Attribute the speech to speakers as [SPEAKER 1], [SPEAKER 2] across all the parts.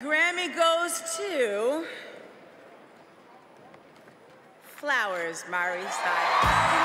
[SPEAKER 1] Grammy goes to Flowers, Miley Cyrus.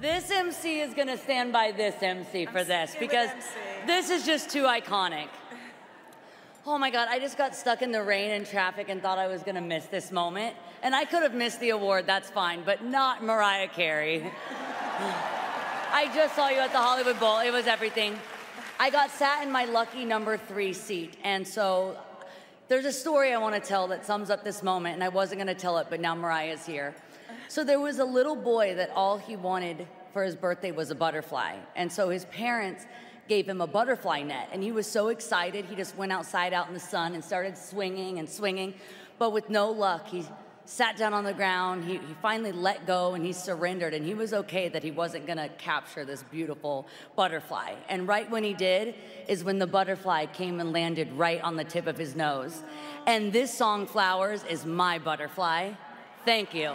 [SPEAKER 2] This MC is gonna stand by this MC for this
[SPEAKER 1] sticking with
[SPEAKER 2] because this is just too iconic. Oh my God, I just got stuck in the rain and traffic and thought I was gonna miss this moment. And I could have missed the award, that's fine, but not Mariah Carey. I just saw you at the Hollywood Bowl, it was everything. I got sat in my lucky number three seat, and so there's a story I wanna tell that sums up this moment, and I wasn't gonna tell it, but now Mariah's here. So there was a little boy that all he wanted for his birthday was a butterfly. And so his parents gave him a butterfly net. And he was so excited, he just went outside out in the sun and started swinging and swinging. But with no luck, he sat down on the ground. He, he finally let go and he surrendered. And he was okay that he wasn't going to capture this beautiful butterfly. And right when he did is when the butterfly came and landed right on the tip of his nose. And this song, Flowers, is my butterfly. Thank you.